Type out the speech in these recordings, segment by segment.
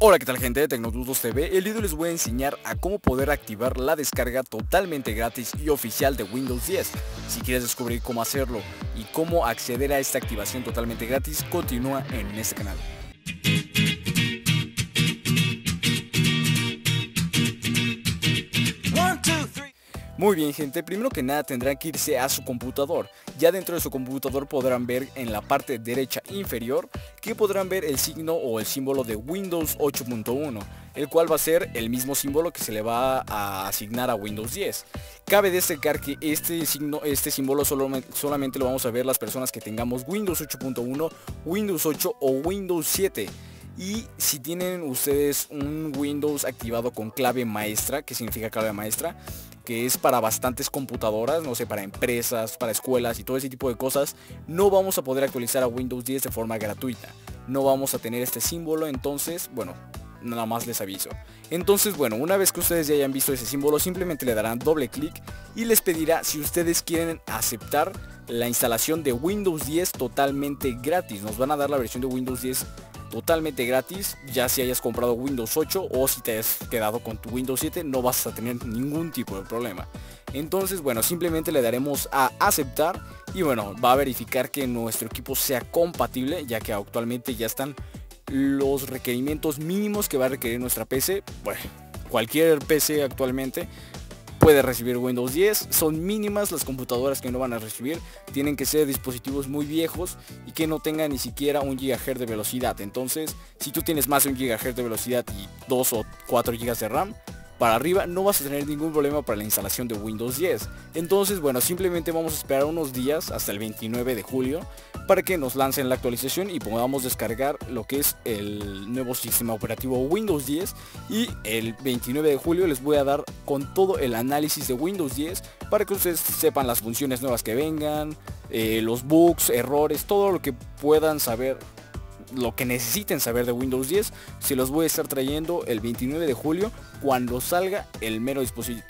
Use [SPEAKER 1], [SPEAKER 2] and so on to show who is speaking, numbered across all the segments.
[SPEAKER 1] Hola qué tal gente de Tecnodudos TV, el video les voy a enseñar a cómo poder activar la descarga totalmente gratis y oficial de Windows 10. Si quieres descubrir cómo hacerlo y cómo acceder a esta activación totalmente gratis, continúa en este canal. Muy bien gente, primero que nada tendrán que irse a su computador. Ya dentro de su computador podrán ver en la parte derecha inferior que podrán ver el signo o el símbolo de Windows 8.1 el cual va a ser el mismo símbolo que se le va a asignar a Windows 10. Cabe destacar que este signo, este símbolo solamente lo vamos a ver las personas que tengamos Windows 8.1, Windows 8 o Windows 7. Y si tienen ustedes un Windows activado con clave maestra, que significa clave maestra, que es para bastantes computadoras, no sé, para empresas, para escuelas y todo ese tipo de cosas, no vamos a poder actualizar a Windows 10 de forma gratuita. No vamos a tener este símbolo, entonces, bueno, nada más les aviso. Entonces, bueno, una vez que ustedes ya hayan visto ese símbolo, simplemente le darán doble clic y les pedirá si ustedes quieren aceptar la instalación de Windows 10 totalmente gratis. Nos van a dar la versión de Windows 10 totalmente gratis, ya si hayas comprado Windows 8 o si te has quedado con tu Windows 7 no vas a tener ningún tipo de problema. Entonces bueno, simplemente le daremos a aceptar y bueno, va a verificar que nuestro equipo sea compatible ya que actualmente ya están los requerimientos mínimos que va a requerir nuestra PC. Bueno, cualquier PC actualmente puede recibir Windows 10. Son mínimas las computadoras que no van a recibir. Tienen que ser dispositivos muy viejos y que no tengan ni siquiera un GHz de velocidad. Entonces, si tú tienes más de un GHz de velocidad y 2 o 4 GB de RAM, para arriba no vas a tener ningún problema para la instalación de Windows 10. Entonces, bueno, simplemente vamos a esperar unos días hasta el 29 de julio para que nos lancen la actualización y podamos descargar lo que es el nuevo sistema operativo Windows 10 y el 29 de julio les voy a dar con todo el análisis de Windows 10 para que ustedes sepan las funciones nuevas que vengan, eh, los bugs, errores, todo lo que puedan saber lo que necesiten saber de Windows 10 se los voy a estar trayendo el 29 de julio cuando salga el mero,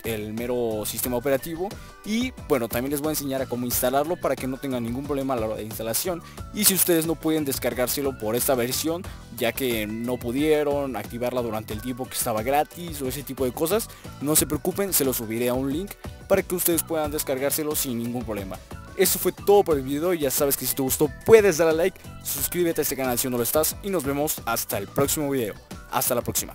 [SPEAKER 1] el mero sistema operativo. Y bueno también les voy a enseñar a cómo instalarlo para que no tengan ningún problema a la hora de instalación. Y si ustedes no pueden descargárselo por esta versión ya que no pudieron activarla durante el tiempo que estaba gratis o ese tipo de cosas no se preocupen se lo subiré a un link para que ustedes puedan descargárselo sin ningún problema eso fue todo por el video, ya sabes que si te gustó puedes darle like, suscríbete a este canal si no lo estás y nos vemos hasta el próximo video. Hasta la próxima.